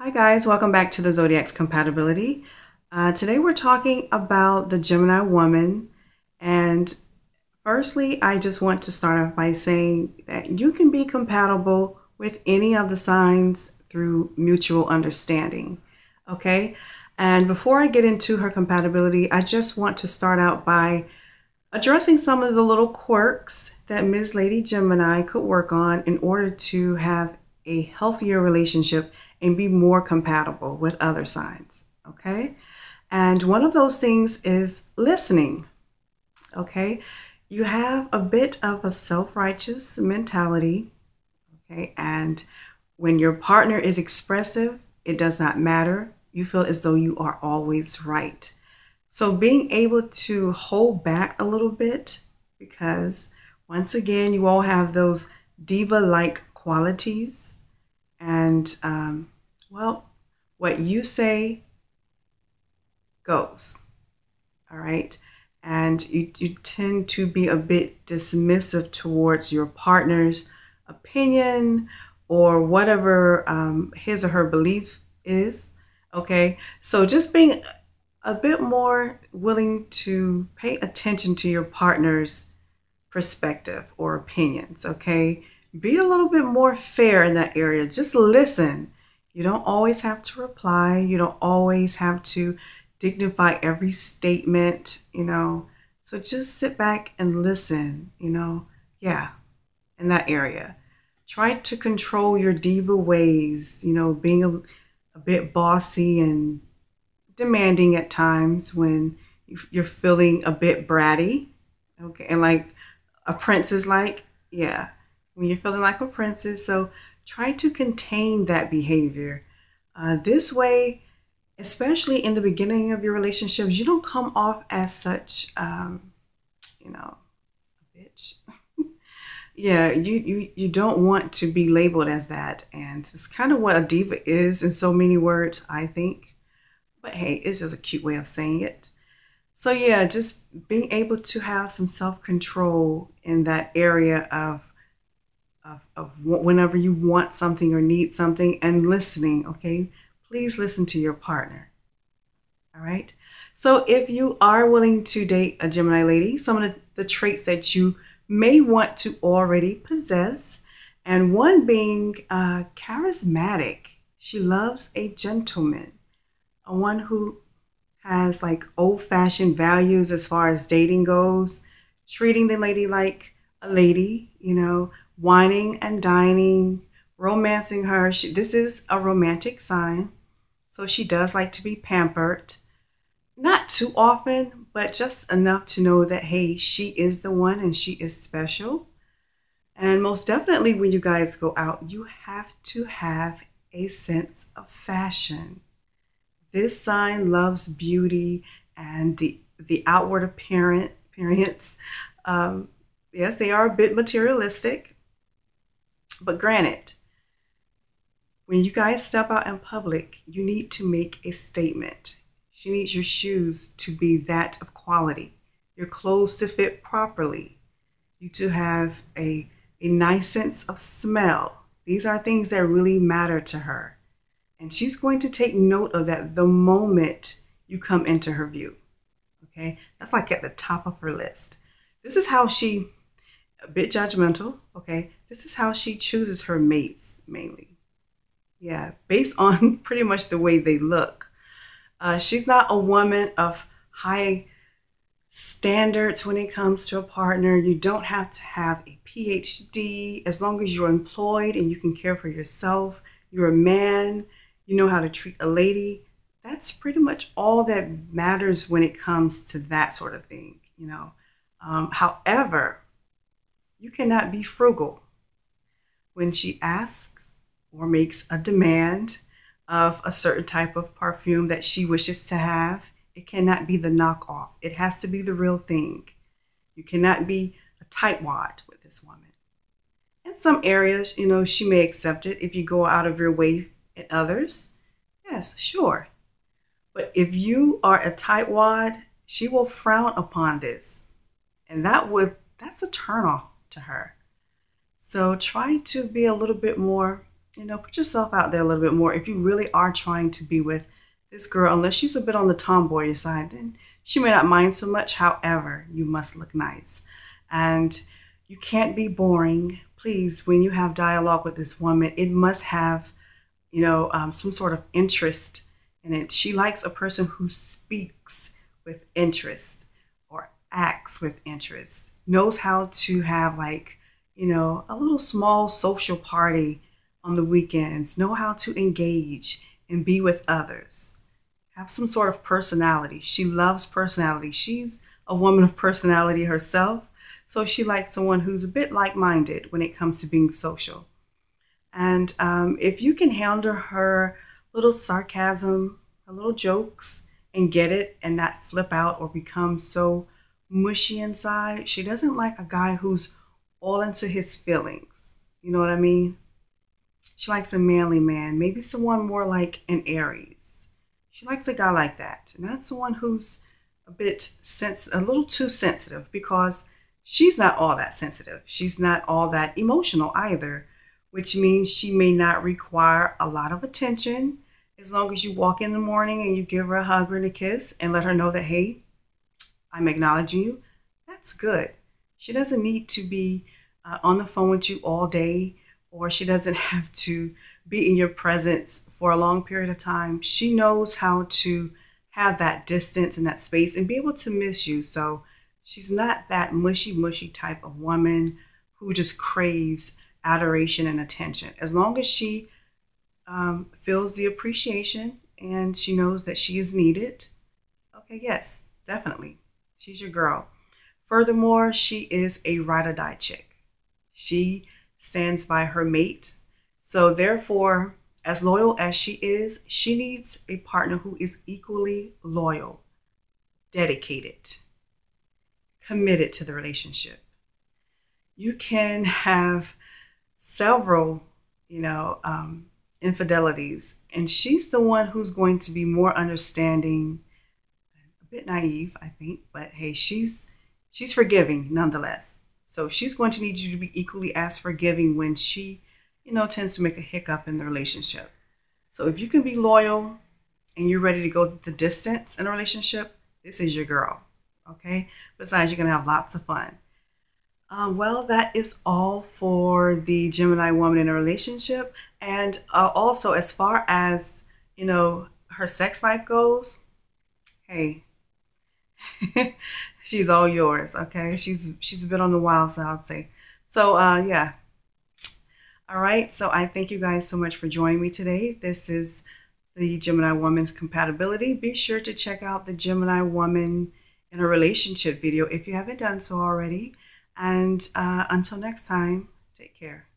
Hi guys, welcome back to the Zodiac's Compatibility. Uh, today we're talking about the Gemini woman and firstly I just want to start off by saying that you can be compatible with any of the signs through mutual understanding. Okay, and before I get into her compatibility, I just want to start out by addressing some of the little quirks that Ms. Lady Gemini could work on in order to have a healthier relationship and be more compatible with other signs. Okay. And one of those things is listening. Okay. You have a bit of a self righteous mentality. Okay. And when your partner is expressive, it does not matter. You feel as though you are always right. So being able to hold back a little bit because once again, you all have those diva like qualities. And, um, well, what you say goes. All right. And you, you tend to be a bit dismissive towards your partner's opinion or whatever um, his or her belief is. Okay. So just being a bit more willing to pay attention to your partner's perspective or opinions. Okay. Be a little bit more fair in that area. Just listen. You don't always have to reply. You don't always have to dignify every statement, you know. So just sit back and listen, you know. Yeah, in that area. Try to control your diva ways, you know, being a, a bit bossy and demanding at times when you're feeling a bit bratty. Okay, and like a princess, like, yeah, when you're feeling like a princess. So try to contain that behavior. Uh, this way, especially in the beginning of your relationships, you don't come off as such, um, you know, a bitch. yeah, you, you, you don't want to be labeled as that. And it's kind of what a diva is in so many words, I think. But hey, it's just a cute way of saying it. So yeah, just being able to have some self-control in that area of, of, of whenever you want something or need something and listening, okay? please listen to your partner. All right. So if you are willing to date a Gemini lady, some of the, the traits that you may want to already possess, and one being uh, charismatic. She loves a gentleman, a one who has like old fashioned values as far as dating goes, treating the lady like a lady, you know, wining and dining, romancing her. She, this is a romantic sign. So she does like to be pampered. Not too often, but just enough to know that, hey, she is the one and she is special. And most definitely, when you guys go out, you have to have a sense of fashion. This sign loves beauty and the, the outward appearance. appearance. Um, yes, they are a bit materialistic, but granted, when you guys step out in public, you need to make a statement. She needs your shoes to be that of quality, your clothes to fit properly, you to have a, a nice sense of smell. These are things that really matter to her. And she's going to take note of that the moment you come into her view. Okay, that's like at the top of her list. This is how she, a bit judgmental, okay, this is how she chooses her mates mainly. Yeah, based on pretty much the way they look. Uh, she's not a woman of high standards when it comes to a partner. You don't have to have a PhD as long as you're employed and you can care for yourself. You're a man, you know how to treat a lady. That's pretty much all that matters when it comes to that sort of thing, you know. Um, however, you cannot be frugal. When she asks, or makes a demand of a certain type of perfume that she wishes to have, it cannot be the knockoff. It has to be the real thing. You cannot be a tightwad with this woman. In some areas, you know, she may accept it if you go out of your way in others. Yes, sure. But if you are a tightwad, she will frown upon this. And that would that's a turnoff to her. So try to be a little bit more you know, put yourself out there a little bit more. If you really are trying to be with this girl, unless she's a bit on the tomboy side, then she may not mind so much. However, you must look nice. And you can't be boring. Please, when you have dialogue with this woman, it must have, you know, um, some sort of interest in it. She likes a person who speaks with interest or acts with interest, knows how to have, like, you know, a little small social party on the weekends, know how to engage and be with others have some sort of personality. She loves personality. She's a woman of personality herself. So she likes someone who's a bit like minded when it comes to being social. And um, if you can handle her little sarcasm, her little jokes, and get it and not flip out or become so mushy inside, she doesn't like a guy who's all into his feelings. You know what I mean? She likes a manly man, maybe someone more like an Aries. She likes a guy like that. That's someone who's a bit sens- a little too sensitive because she's not all that sensitive. She's not all that emotional either, which means she may not require a lot of attention as long as you walk in the morning and you give her a hug and a kiss and let her know that, hey, I'm acknowledging you. That's good. She doesn't need to be uh, on the phone with you all day, or she doesn't have to be in your presence for a long period of time. She knows how to have that distance and that space and be able to miss you. So she's not that mushy, mushy type of woman who just craves adoration and attention. As long as she um, feels the appreciation and she knows that she is needed, okay, yes, definitely. She's your girl. Furthermore, she is a ride or die chick. She stands by her mate so, therefore, as loyal as she is, she needs a partner who is equally loyal, dedicated, committed to the relationship. You can have several, you know, um, infidelities, and she's the one who's going to be more understanding, a bit naive, I think, but hey, she's she's forgiving nonetheless. So she's going to need you to be equally as forgiving when she you know, tends to make a hiccup in the relationship. So if you can be loyal and you're ready to go the distance in a relationship, this is your girl. Okay. Besides, you're going to have lots of fun. Um, well, that is all for the Gemini woman in a relationship. And uh, also, as far as, you know, her sex life goes, hey, she's all yours. Okay. She's, she's a bit on the wild side, I'd say. So, uh, yeah, all right, so I thank you guys so much for joining me today. This is the Gemini Woman's Compatibility. Be sure to check out the Gemini Woman in a Relationship video if you haven't done so already. And uh, until next time, take care.